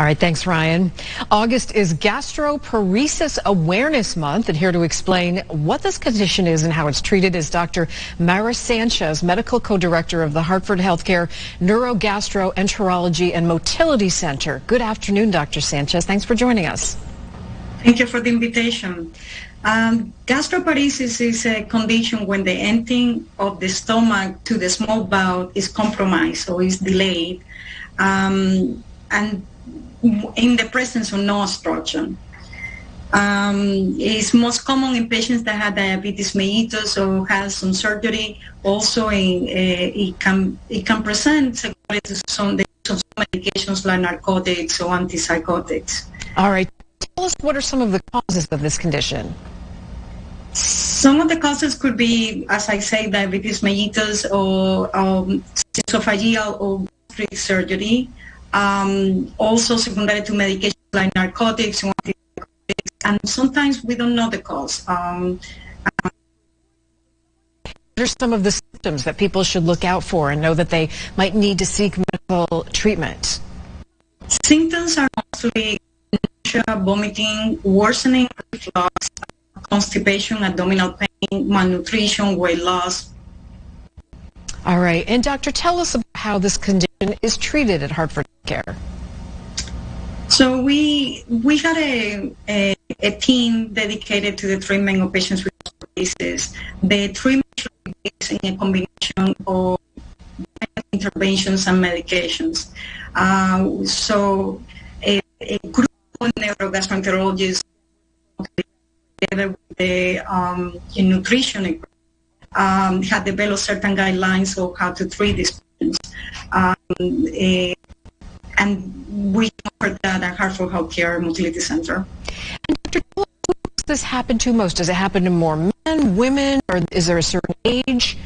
All right, thanks, Ryan. August is Gastroparesis Awareness Month, and here to explain what this condition is and how it's treated is Dr. Mayra Sanchez, Medical Co-Director of the Hartford Healthcare Neurogastroenterology and Motility Center. Good afternoon, Dr. Sanchez. Thanks for joining us. Thank you for the invitation. Um, gastroparesis is a condition when the emptying of the stomach to the small bowel is compromised or is delayed. Um, and in the presence of no obstruction. Um, it's most common in patients that have diabetes mellitus or has some surgery. Also, in, uh, it can it can present to some, some medications like narcotics or antipsychotics. All right, tell us what are some of the causes of this condition. Some of the causes could be, as I say, diabetes mellitus or um, esophageal or gastric surgery um, also secondary to medications like narcotics and sometimes we don't know the cause. Um, um, what are some of the symptoms that people should look out for and know that they might need to seek medical treatment? Symptoms are mostly nausea, vomiting, worsening reflux, constipation, abdominal pain, malnutrition, weight loss. All right. And doctor, tell us about how this condition is treated at Hartford care? So we we had a, a, a team dedicated to the treatment of patients with diseases. The treatment is in a combination of interventions and medications. Uh, so a, a, group of neurogastroenterologists together with the um, nutrition um, had developed certain guidelines of how to treat these patients. Um, a, and we offer that at Hartford Healthcare Motility Center. And Dr. Who does this happen to most? Does it happen to more men, women, or is there a certain age?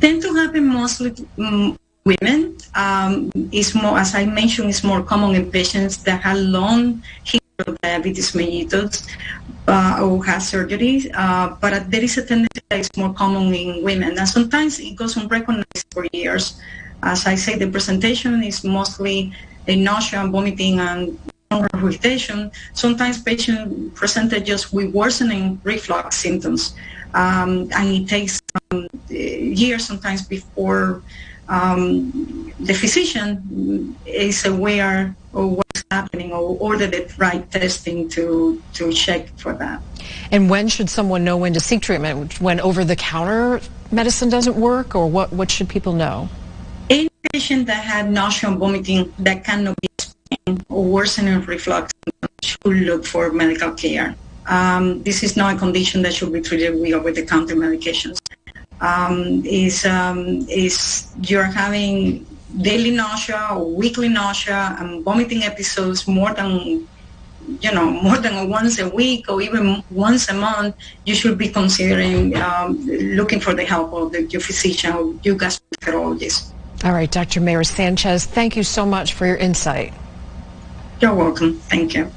Tend to happen mostly um, women. Um, is more, as I mentioned, it's more common in patients that have long history of diabetes mellitus uh, or have surgery. Uh, but there is a tendency that it's more common in women, and sometimes it goes unrecognized for years. As I say, the presentation is mostly a nausea and vomiting and regurgitation. Sometimes patients presented just with worsening reflux symptoms, um, and it takes um, years sometimes before um, the physician is aware of what's happening or order the right testing to to check for that. And when should someone know when to seek treatment? When over-the-counter medicine doesn't work, or what? What should people know? Patient that had nausea and vomiting that cannot be explained or worsening reflux should look for medical care. Um, this is not a condition that should be treated with over-the-counter medications. Um, is um, is you're having daily nausea or weekly nausea and vomiting episodes more than you know more than once a week or even once a month, you should be considering um, looking for the help of the, your physician or your gastroenterologist. All right, Dr. Mayra Sanchez, thank you so much for your insight. You're welcome. Thank you.